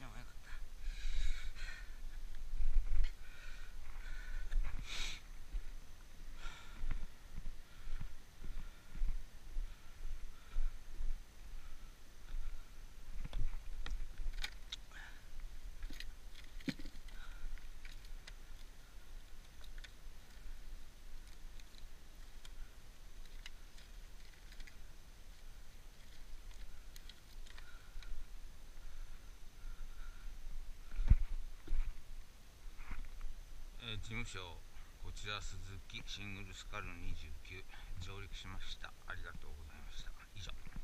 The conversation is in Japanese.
진영아 事務所こちら鈴木シングルスカル29上陸しました。ありがとうございました。以上。